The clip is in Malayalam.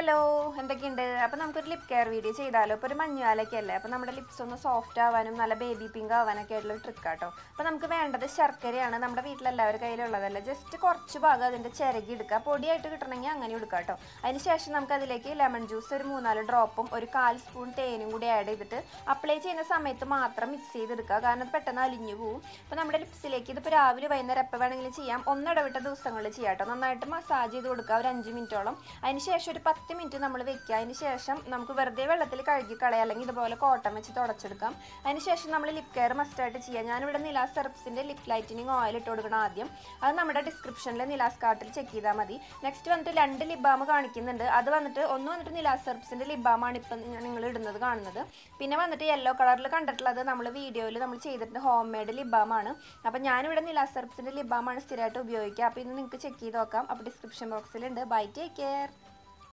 ഹലോ എന്തൊക്കെയുണ്ട്? അപ്പോൾ നമുക്കൊരു ലിപ് കെയർ വീഡിയോ ചെയ്താലോ? ഇപ്പോൾ ഒരു മഞ്ഞുവാലക്കല്ലേ അപ്പോൾ നമ്മുടെ ലിപ്സ് ഒന്ന് സോഫ്റ്റ് ആവാനും നല്ല ബേബി പിങ്ക് ആവാനൊക്കെ ആയിട്ടുള്ള ട്രിക്ക് ആട്ടോ. അപ്പോൾ നമുക്ക് വേണ്ടത് ശർക്കരയാണ്. നമ്മുടെ വീട്ടിലെല്ലാവരുടെ കയ്യിലുള്ളതല്ല? ജസ്റ്റ് കുറച്ച് ഭാഗം അതിന്റെ ചിരകി എടുക്കുക. പൊടിയായിട്ട് കിട്ടണമെങ്കിൽ അങ്ങനെ എടുക്കുക കേട്ടോ. അതിന് ശേഷം നമുക്ക് അതിലേക്ക് ലെമൺ ജ്യൂസ് ഒരു മൂന്നാൽ ഡ്രോപ്പും ഒരു കാൽ സ്പൂൺ തേനും കൂടി ആഡ് ചെയ്തിട്ട് അപ്ലൈ ചെയ്യുന്ന സമയത്ത് മാത്രം മിക്സ് ചെയ്തെടുക്കുക. കാരണം അത് പെട്ടെന്ന് അലിഞ്ഞു പോകും അപ്പോൾ നമ്മുടെ ലിപ്സിലേക്ക് ഇതിപ്പോൾ രാവിലെ വൈകുന്നേരം എപ്പോൾ വേണമെങ്കിലും ചെയ്യാം. ഒന്നിടവിട്ട ദിവസങ്ങളിൽ ചെയ്യാം കേട്ടോ. നന്നായിട്ട് മസാജ് ചെയ്ത് കൊടുക്കുക. ഒരു അഞ്ച് മിനിറ്റോളം അതിന് ശേഷം ഒരു പത്ത് മിനിറ്റ് നമ്മൾ വെക്കുക. അതിന് ശേഷം നമുക്ക് വെറുതെ വെള്ളത്തിൽ കഴുകി കളയാം. അല്ലെങ്കിൽ ഇതുപോലെ കോട്ടൺ വെച്ച് തുടച്ചെടുക്കാം. അതിന് ശേഷം നമ്മൾ ലിപ് കെയർ മസ്റ്റായിട്ട് ചെയ്യാം. ഞാനിവിടെ നിലാസ് സെറപ്സിന്റെ ലിപ് ലൈറ്റനിങ് ഓയിൽ ഇട്ട് കൊടുക്കണം ആദ്യം. അത് നമ്മുടെ ഡിസ്ക്രിപ്ഷനിൽ നിലാസ് കാർട്ടിൽ ചെക്ക് ചെയ്താൽ മതി. നെക്സ്റ്റ് വന്നിട്ട് രണ്ട് ലിപ് ബാം കാണിക്കുന്നുണ്ട്. അത് വന്നിട്ട് ഒന്ന് വന്നിട്ട് നിലാസ് സെറപ്സിന്റെ ലിപ് ബാമാണ് ഇപ്പം നിങ്ങൾ ഇടുന്നത് കാണുന്നത്. പിന്നെ വന്നിട്ട് യെല്ലോ കളറിൽ കണ്ടിട്ടുള്ളത് നമ്മൾ വീഡിയോയിൽ നമ്മൾ ചെയ്തിട്ടുണ്ട്. ഹോം മെയ്ഡ് ലിപ് ബാമാണ് അപ്പം ഞാനിവിടെ നിലാസ് സെറപ്സിന്റെ ലിപ് ബാമാണ് സ്ഥിരമായിട്ട് ഉപയോഗിക്കുക. അപ്പോൾ ഇത് നിങ്ങൾക്ക് ചെക്ക് ചെയ്ത് നോക്കാം. അപ്പോൾ ഡിസ്ക്രിപ്ഷൻ ബോക്സിലുണ്ട് ബൈ ടേക്ക് കെയർ